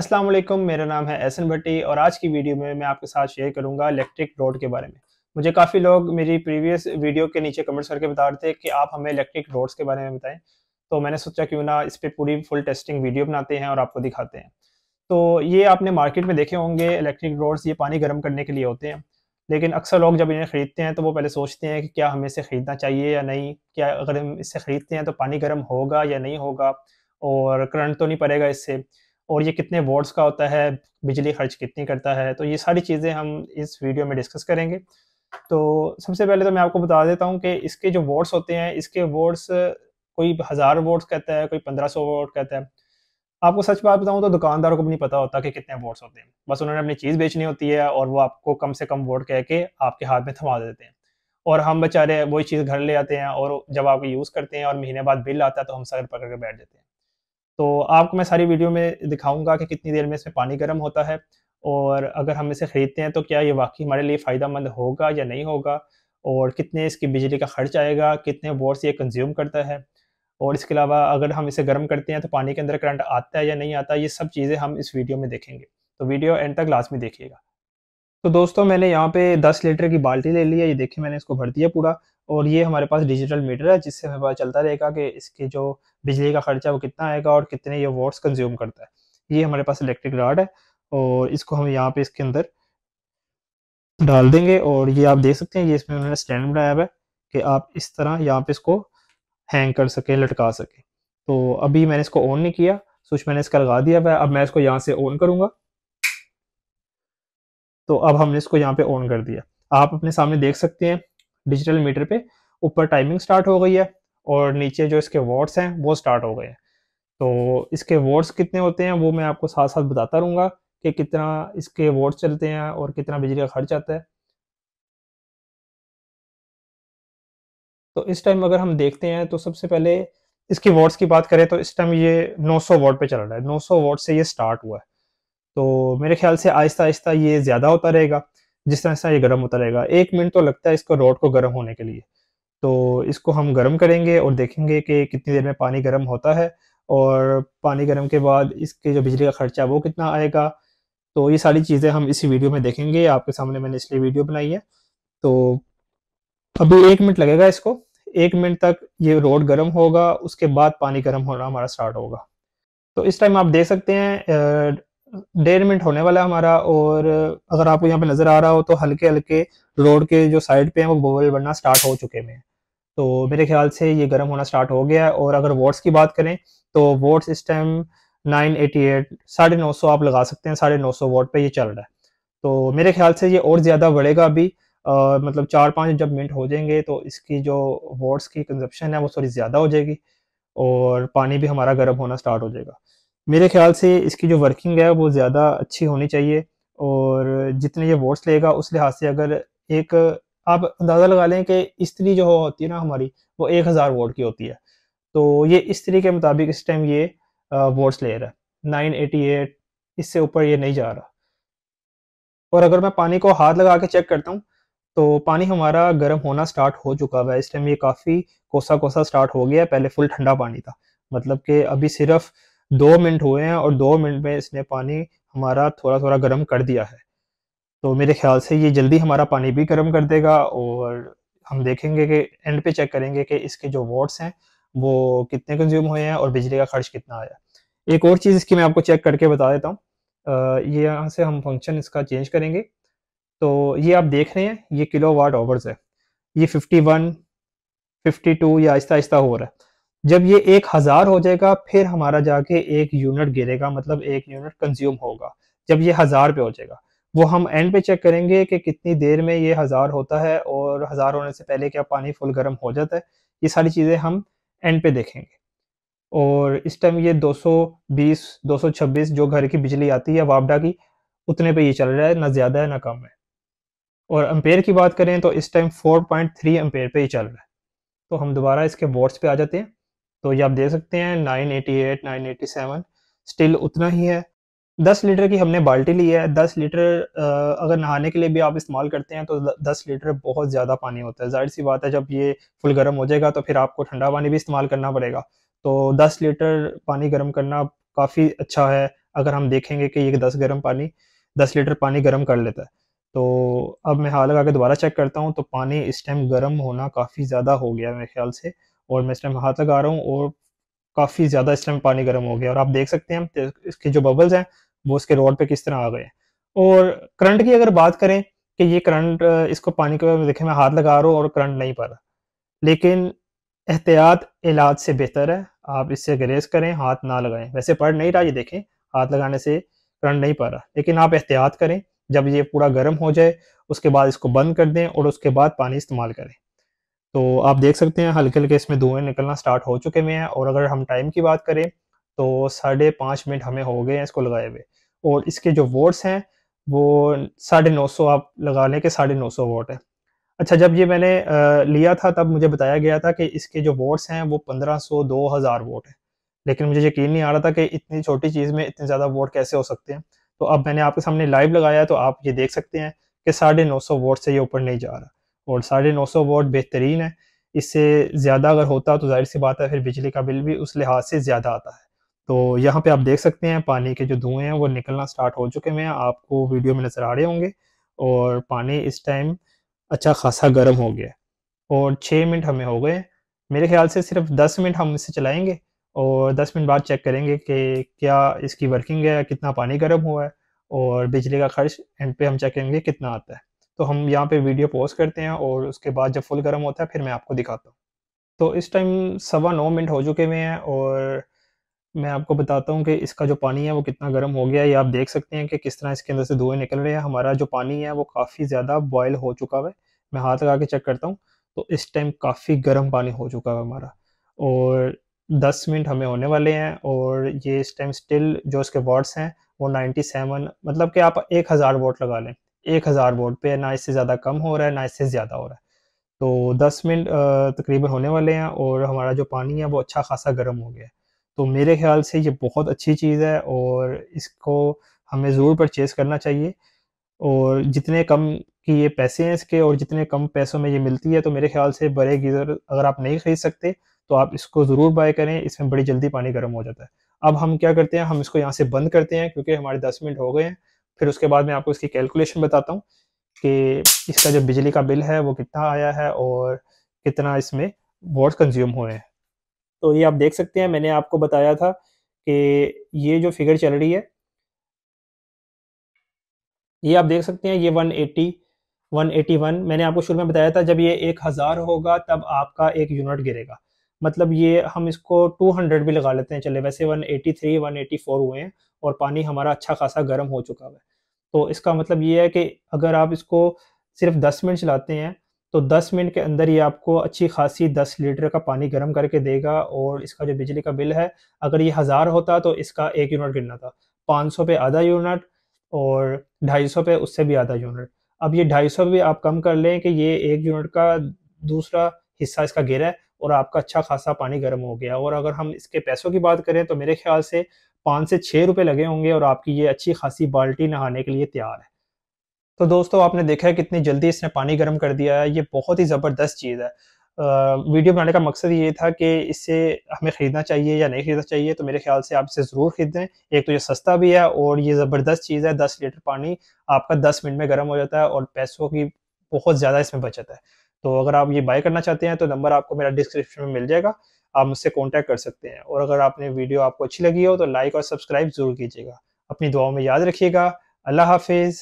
अस्सलाम वालेकुम, मेरा नाम है एहसन भट्टी और आज की वीडियो में मैं आपके साथ शेयर करूँगा इलेक्ट्रिक रोड के बारे में। मुझे काफ़ी लोग मेरी प्रीवियस वीडियो के नीचे कमेंट्स करके बता रहे थे कि आप हमें इलेक्ट्रिक रोड्स के बारे में बताएँ। तो मैंने सोचा क्यों ना इस पर पूरी फुल टेस्टिंग वीडियो बनाते हैं और आपको दिखाते हैं। तो ये आपने मार्केट में देखे होंगे इलेक्ट्रिक रोड्स ये पानी गर्म करने के लिए होते हैं। लेकिन अक्सर लोग जब इन्हें ख़रीदते हैं तो वो पहले सोचते हैं कि क्या हमें इसे ख़रीदना चाहिए या नहीं? क्या अगर हम इससे ख़रीदते हैं तो पानी गर्म होगा या नहीं होगा? और करंट तो नहीं पड़ेगा इससे। और ये कितने वोट्स का होता है, बिजली खर्च कितनी करता है तो ये सारी चीज़ें हम इस वीडियो में डिस्कस करेंगे। तो सबसे पहले तो मैं आपको बता देता हूँ कि इसके जो वोट्स होते हैं, इसके वोट्स कोई हज़ार वोट्स कहता है, कोई पंद्रह सौ वोट कहता है। आपको सच बात बताऊँ तो दुकानदारों को भी नहीं पता होता कि कितने वोट्स होते हैं। बस उन्होंने अपनी चीज़ बेचनी होती है और वो आपको कम से कम वोट कह के आपके हाथ में थमा देते हैं। और हम बेचारे वही चीज़ घर ले आते हैं और जब आप यूज़ करते हैं और महीने बाद बिल आता है तो हम सर पकड़ के बैठ जाते हैं। तो आपको मैं सारी वीडियो में दिखाऊँगा कि कितनी देर में इसमें पानी गर्म होता है और अगर हम इसे ख़रीदते हैं तो क्या ये वाकई हमारे लिए फ़ायदा मंद होगा या नहीं होगा? और कितने इसकी बिजली का खर्च आएगा? कितने वोट्स ये कंज्यूम करता है? और इसके अलावा अगर हम इसे गर्म करते हैं तो पानी के अंदर करंट आता है या नहीं आता, ये सब चीज़ें हम इस वीडियो में देखेंगे। तो वीडियो एंड तक लास्ट में देखिएगा। तो दोस्तों, मैंने यहाँ पे 10 लीटर की बाल्टी ले ली है। ये देखिए, मैंने इसको भर दिया पूरा। और ये हमारे पास डिजिटल मीटर है, जिससे हमें पता चलता रहेगा कि इसके जो बिजली का खर्चा वो कितना आएगा और कितने ये वोट्स कंज्यूम करता है। ये हमारे पास इलेक्ट्रिक राड है और इसको हम यहाँ पे इसके अंदर डाल देंगे और ये आप देख सकते हैं, ये इसमें उन्होंने स्टैंड बनाया हुआ है कि आप इस तरह यहाँ पे इसको हैंग कर सकें, लटका सकें। तो अभी मैंने इसको ऑन नहीं किया स्विच मैंने इसका लगा दिया हुआ है। अब मैं इसको यहाँ से ऑन करूँगा। तो अब हमने इसको यहाँ पे ऑन कर दिया। आप अपने सामने देख सकते हैं डिजिटल मीटर पे ऊपर टाइमिंग स्टार्ट हो गई है और नीचे जो इसके वॉट्स हैं, वो स्टार्ट हो गए हैं। तो इसके वॉट्स कितने होते हैं, वो मैं आपको साथ साथ बताता रहूँगा कि कितना इसके वोट्स चलते हैं और कितना बिजली का खर्च आता है। तो इस टाइम अगर हम देखते हैं तो सबसे पहले इसकी वोट्स की बात करें तो इस टाइम ये 900 वोट पे चल रहा है। 900 वोट से ये स्टार्ट हुआ है। तो मेरे ख्याल से आहिस्ता आहिस्ता ये ज़्यादा होता रहेगा। जिस तरह से ये गर्म होता रहेगा। एक मिनट तो लगता है इसको रोड को गर्म होने के लिए। तो इसको हम गर्म करेंगे और देखेंगे कि कितनी देर में पानी गर्म होता है और पानी गर्म के बाद इसके जो बिजली का खर्चा वो कितना आएगा। तो ये सारी चीज़ें हम इसी वीडियो में देखेंगे। आपके सामने मैंने इसलिए वीडियो बनाई है। तो अभी एक मिनट लगेगा इसको। एक मिनट तक ये रोड गर्म होगा, उसके बाद पानी गर्म होना हमारा स्टार्ट होगा। तो इस टाइम आप देख सकते हैं डेढ़ मिनट होने वाला है हमारा और अगर आपको यहाँ पे नज़र आ रहा हो तो हल्के हल्के रोड के जो साइड पे हैं वो बोवल बनना स्टार्ट हो चुके हैं। तो मेरे ख्याल से ये गर्म होना स्टार्ट हो गया है और अगर वोट्स की बात करें तो वोट्स इस टाइम 988 साढ़े नौ सौ आप लगा सकते हैं साढ़े नौ सौ वोट पे ये चल रहा है। तो मेरे ख्याल से ये और ज़्यादा बढ़ेगा अभी आ, मतलब चार पाँच जब मिनट हो जाएँगे तो इसकी जो वोट्स की कंजप्शन है वो थोड़ी ज़्यादा हो जाएगी और पानी भी हमारा गर्म होना स्टार्ट हो जाएगा। मेरे ख्याल से इसकी जो वर्किंग है वो ज़्यादा अच्छी होनी चाहिए और जितने ये वोट्स लेगा उस लिहाज से अगर एक, आप अंदाज़ा लगा लें कि स्त्री जो होती है ना हमारी, वो एक हज़ार वोट की होती है। तो ये स्त्री के मुताबिक इस टाइम ये वोट्स ले रहा है। नाइन एटी एट इससे ऊपर ये नहीं जा रहा। और अगर मैं पानी को हाथ लगा के चेक करता हूँ तो पानी हमारा गर्म होना स्टार्ट हो चुका है। इस टाइम ये काफ़ी कोसा कोसा स्टार्ट हो गया है, पहले फुल ठंडा पानी था। मतलब कि अभी सिर्फ़ दो मिनट हुए हैं और दो मिनट में इसने पानी हमारा थोड़ा थोड़ा गर्म कर दिया है। तो मेरे ख्याल से ये जल्दी हमारा पानी भी गर्म कर देगा और हम देखेंगे कि एंड पे चेक करेंगे कि इसके जो वोट्स हैं वो कितने कंज्यूम हुए हैं और बिजली का खर्च कितना आया। एक और चीज़ इसकी मैं आपको चेक करके बता देता हूँ। ये यहाँ से हम फ़ंक्शन इसका चेंज करेंगे। तो ये आप देख रहे हैं ये किलो वाट ओवर्स है। ये 51, 52 या आहिस्ता आहिस्ता हो रहा है। जब ये एक हज़ार हो जाएगा, फिर हमारा जाके एक यूनिट गिरेगा मतलब एक यूनिट कंज्यूम होगा। जब ये हज़ार पे हो जाएगा, वो हम एंड पे चेक करेंगे कि कितनी देर में ये हज़ार होता है और हज़ार होने से पहले क्या पानी फुल गर्म हो जाता है, ये सारी चीज़ें हम एंड पे देखेंगे। और इस टाइम ये 220 226 जो घर की बिजली आती है, वापडा की, उतने पे ये चल रहा है, ना ज़्यादा है, ना कम है। और अम्पेयर की बात करें तो इस टाइम 4.3 अम्पेयर पे ही चल रहा है। तो हम दोबारा इसके बोर्ड्स पे आ जाते हैं। तो ये आप देख सकते हैं 988, 987 स्टिल उतना ही है। 10 लीटर की हमने बाल्टी ली है। 10 लीटर अगर नहाने के लिए भी आप इस्तेमाल करते हैं तो 10 लीटर बहुत ज़्यादा पानी होता है। ज़ाहिर सी बात है जब ये फुल गर्म हो जाएगा तो फिर आपको ठंडा पानी भी इस्तेमाल करना पड़ेगा। तो 10 लीटर पानी गर्म करना काफ़ी अच्छा है अगर हम देखेंगे कि ये दस गर्म पानी दस लीटर पानी गर्म कर लेता है। तो अब मैं हाल लगा के दोबारा चेक करता हूँ तो पानी इस टाइम गर्म होना काफ़ी ज़्यादा हो गया मेरे ख्याल से। और मैं इस टाइम हाथ लगा रहा हूँ और काफ़ी ज़्यादा इस टाइम पानी गर्म हो गया। और आप देख सकते हैं इसके जो बबल्स हैं, वो उसके रोड पे किस तरह आ गए और करंट की अगर बात करें कि ये करंट इसको पानी को देखें, मैं हाथ लगा रहा हूँ और करंट नहीं पड़ रहा। लेकिन एहतियात इलाज से बेहतर है। आप इससे ग्रेस करें, हाथ ना लगाएँ। वैसे पढ़ नहीं रहा, ये देखें, हाथ लगाने से करंट नहीं पड़ रहा। लेकिन आप एहतियात करें, जब ये पूरा गर्म हो जाए, उसके बाद इसको बंद कर दें और उसके बाद पानी इस्तेमाल करें। तो आप देख सकते हैं हल्के हल्के इसमें धुएँ निकलना स्टार्ट हो चुके हुए हैं और अगर हम टाइम की बात करें तो साढ़े पाँच मिनट हमें हो गए हैं इसको लगाए हुए। और इसके जो वोट्स हैं, वो साढ़े नौ सौ आप लगा लें कि साढ़े नौ सौ वोट है। अच्छा जब ये मैंने लिया था, तब मुझे बताया गया था कि इसके जो वोट्स हैं, वो पंद्रह सौ दो हज़ार वोट है। लेकिन मुझे यकीन नहीं आ रहा था कि इतनी छोटी चीज़ में इतने ज़्यादा वोट कैसे हो सकते हैं। तो अब मैंने आपके सामने लाइव लगाया तो आप ये देख सकते हैं कि साढ़े नौ सौ वोट से ये ऊपर नहीं जा रहा। और साढ़े नौ सौ वोट बेहतरीन है। इससे ज़्यादा अगर होता तो ज़ाहिर सी बात है, फिर बिजली का बिल भी उस लिहाज से ज़्यादा आता है। तो यहाँ पे आप देख सकते हैं, पानी के जो धुएँ हैं, वो निकलना स्टार्ट हो चुके हैं। आपको वीडियो में नज़र आ रहे होंगे और पानी इस टाइम अच्छा खासा गर्म हो गया और छः मिनट हमें हो गए मेरे ख्याल से सिर्फ़ दस मिनट हम इसे चलाएँगे और 10 मिनट बाद चेक करेंगे कि क्या इसकी वर्किंग है कितना पानी गर्म हुआ है और बिजली का खर्च एंड पे हम चेक करेंगे कितना आता है। तो हम यहाँ पे वीडियो पोस्ट करते हैं और उसके बाद जब फुल गर्म होता है, फिर मैं आपको दिखाता हूँ। तो इस टाइम सवा नौ मिनट हो चुके हुए हैं और मैं आपको बताता हूँ कि इसका जो पानी है वो कितना गर्म हो गया है। ये आप देख सकते हैं कि किस तरह इसके अंदर से धुएँ निकल रहे हैं। हमारा जो पानी है वो काफ़ी ज़्यादा बॉयल हो चुका है। मैं हाथ लगा के चेक करता हूँ। तो इस टाइम काफ़ी गर्म पानी हो चुका है हमारा और दस मिनट हमें होने वाले हैं और ये इस टाइम स्टिल जो इसके वॉट्स हैं वो नाइन्टी सेवन मतलब कि आप एक हज़ार वोट लगा लें। एक हज़ार वोट पे ना इससे ज़्यादा कम हो रहा है, ना इससे ज़्यादा हो रहा है। तो दस मिनट तकरीबन होने वाले हैं और हमारा जो पानी है वो अच्छा खासा गर्म हो गया है। तो मेरे ख्याल से ये बहुत अच्छी चीज़ है और इसको हमें ज़रूर परचेज़ करना चाहिए। और जितने कम कि ये पैसे हैं इसके और जितने कम पैसों में ये मिलती है तो मेरे ख्याल से बड़े गीज़र अगर आप नहीं ख़रीद सकते तो आप इसको ज़रूर बाय करें, इसमें बड़ी जल्दी पानी गर्म हो जाता है। अब हम क्या करते हैं, हम इसको यहाँ से बंद करते हैं, क्योंकि हमारे दस मिनट हो गए हैं। फिर उसके बाद मैं आपको इसकी कैलकुलेशन बताता हूँ कि इसका जो बिजली का बिल है, वो कितना आया है और कितना इसमें वोट कंज्यूम हुए हैं। तो ये आप देख सकते हैं, मैंने आपको बताया था कि ये जो फिगर चल रही है, ये आप देख सकते हैं, ये 180 181 मैंने आपको शुरू में बताया था, जब ये एक हज़ार होगा, तब आपका एक यूनिट गिरेगा। मतलब ये हम इसको 200 भी लगा लेते हैं, चले, वैसे 183 184 हुए हैं और पानी हमारा अच्छा खासा गर्म हो चुका है। तो इसका मतलब ये है कि अगर आप इसको सिर्फ़ 10 मिनट चलाते हैं तो 10 मिनट के अंदर ये आपको अच्छी खासी 10 लीटर का पानी गर्म करके देगा और इसका जो बिजली का बिल है, अगर ये हज़ार होता तो इसका एक यूनिट गिरना था। 500 पे आधा यूनिट और 250 पे उससे भी आधा यूनिट। अब ये 250 भी आप कम कर लें कि ये एक यूनिट का दूसरा हिस्सा इसका गिरा है और आपका अच्छा खासा पानी गर्म हो गया। और अगर हम इसके पैसों की बात करें तो मेरे ख्याल से पाँच से छः रुपये लगे होंगे और आपकी ये अच्छी खासी बाल्टी नहाने के लिए तैयार है। तो दोस्तों, आपने देखा है कितनी जल्दी इसने पानी गर्म कर दिया है। ये बहुत ही ज़बरदस्त चीज़ है। वीडियो बनाने का मकसद ये था कि इससे हमें ख़रीदना चाहिए या नहीं ख़रीदना चाहिए तो मेरे ख्याल से आप इसे ज़रूर ख़रीदें। एक तो ये सस्ता भी है और ये ज़बरदस्त चीज़ है। दस लीटर पानी आपका दस मिनट में गर्म हो जाता है और पैसों की बहुत ज़्यादा इसमें बचत है। तो अगर आप ये बाय करना चाहते हैं तो नंबर आपको मेरा डिस्क्रिप्शन में मिल जाएगा। आप मुझसे कॉन्टैक्ट कर सकते हैं। और अगर आपने वीडियो आपको अच्छी लगी हो तो लाइक और सब्सक्राइब ज़रूर कीजिएगा। अपनी दुआओं में याद रखिएगा। अल्लाह हाफिज़।